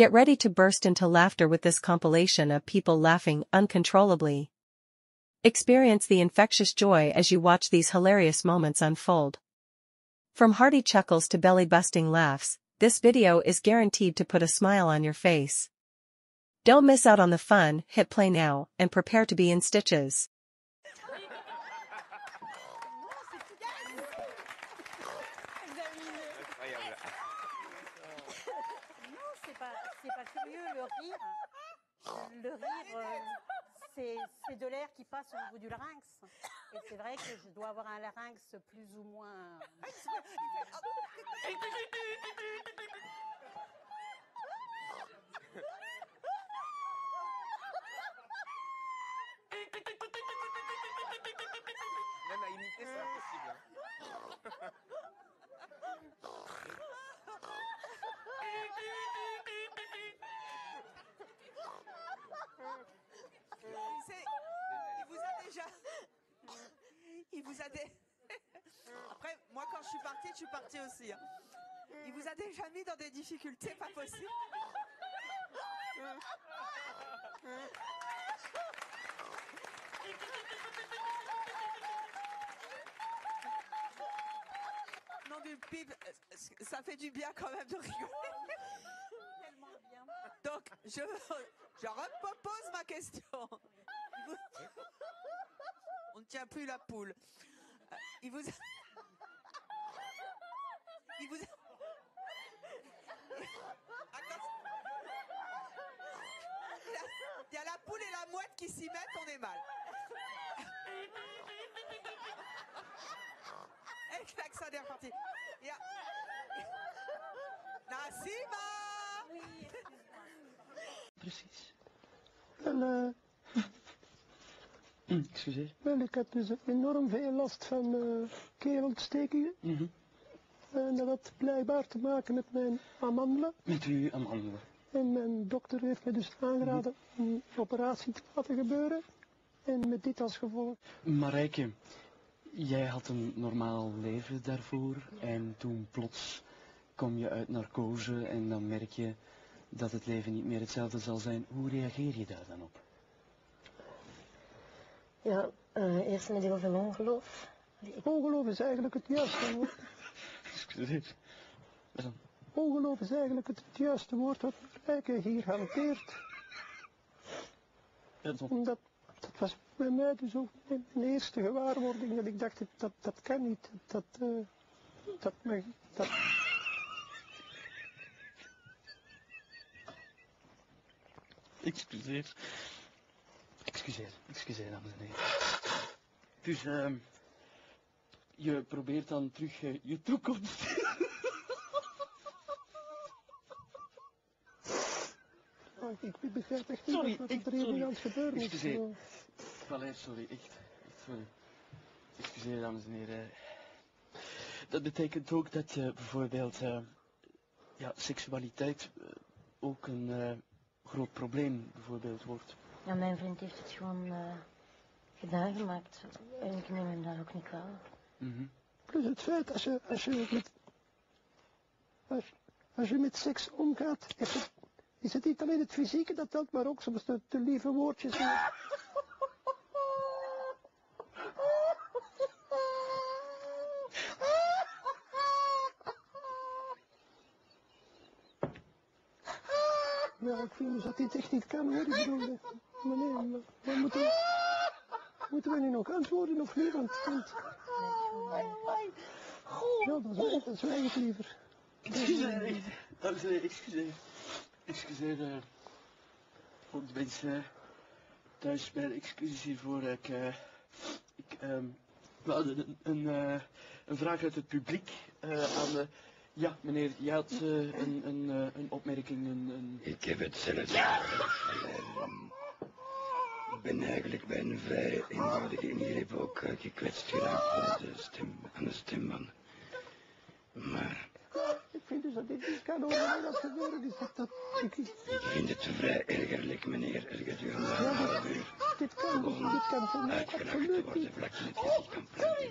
Get ready to burst into laughter with this compilation of people laughing uncontrollably. Experience the infectious joy as you watch these hilarious moments unfold. From hearty chuckles to belly-busting laughs, this video is guaranteed to put a smile on your face. Don't miss out on the fun, hit play now, and prepare to be in stitches. C'est pas, c'est pas curieux, le rire. Le rire, euh, c'est, c'est de l'air qui passe au niveau du larynx. Et c'est vrai que je dois avoir un larynx plus ou moins. Même à imiter, c'est impossible. hein. C'est- Il vous a déjà. Il vous a dé- Après, moi, quand je suis partie, je suis partie aussi. hein. Il vous a déjà mis dans des difficultés pas possibles. Non, du pip, euh, ça fait du bien quand même de rigoler. Donc, je, je repose ma question. On ne tient plus la poule. Il vous... Il vous... Il y a- a la poule et la mouette qui s'y mettent, on est mal. Et ça est reparti. A... Nassima Oui. Precies. Hm, excuseer. wel, ik heb dus enorm veel last van keelontstekingen. Mhm. En dat had blijkbaar te maken met mijn amandelen. Met uw amandelen. En mijn dokter heeft me dus aangeraden een operatie te laten gebeuren. En met dit als gevolg. Marijke, jij had een normaal leven daarvoor en toen plots kom je uit narcose en dan merk je dat het leven niet meer hetzelfde zal zijn. Hoe reageer je daar dan op? Ja, eh, eerst met heel veel ongeloof. Ik, Ongeloof is eigenlijk het juiste woord. Excuseer. Ongeloof is eigenlijk het, het juiste woord wat Rijke hier hanteert. Ja, dat- Omdat, dat was bij mij dus ook mijn mijn eerste gewaarwording. Dat ik dacht, dat, dat, dat kan niet. Dat, eh, dat, me, dat, Excuseer. Excuseer, excuseer dames en heren. Dus ehm je probeert dan terug eh, je toekomst. Oh, ik begrijp echt niet Sorry, wat ik- er hier aan het gebeuren is. Excuseer. Valère, sorry, echt, echt sorry. Excuseer dames en heren. Dat betekent ook dat je bijvoorbeeld eh, ja, seksualiteit eh, ook een groot probleem bijvoorbeeld wordt. Ja, mijn vriend heeft het gewoon eh, gedaan gemaakt. En ik neem hem daar ook niet kwalijk. Mhm. Plus het feit, als je, als je, met, als, als je met seks omgaat, is het, is het niet alleen het fysieke dat telt, maar ook soms de, de lieve woordjes. Ja, ik vind dus dat dit echt niet kan hoor. Ik bedoel, eh, maar nee, maar, maar moeten, we, moeten we nu nog antwoorden of niet? Want, want ja, dan zwijg, dan zwijg ik liever. Excuseer, dames en heren, excuseer. Excuseer eh, voor de mensen thuis bij de excuses hiervoor. Ik, eh, ik ehm, we hadden een, een, eh, een vraag uit het publiek eh, aan de... Ja, meneer, jij had eh, een, een, eh, een opmerking, een... een... Ik heb hetzelfde. Ehm, Ik ben eigenlijk bij een vrij eenvoudige ingreep ook eh, gekwetst geraakt aan de, stem, aan de stemband. Maar Ik vind dus dat dit niet kan over mij dat gebeuren is. Dat, dat, ik, ik- ik vind het vrij ergerlijk, meneer, er een half uur dit kan, dit, dit kan voor mij absoluut worden niet. vlak in het gezicht van plein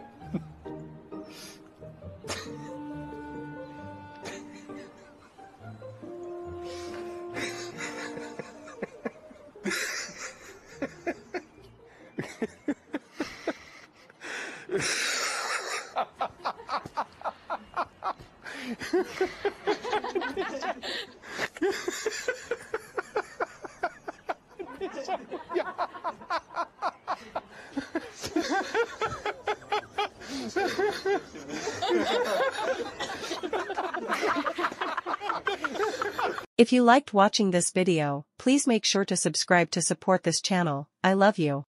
If you liked watching this video, please make sure to subscribe to support this channel, I love you.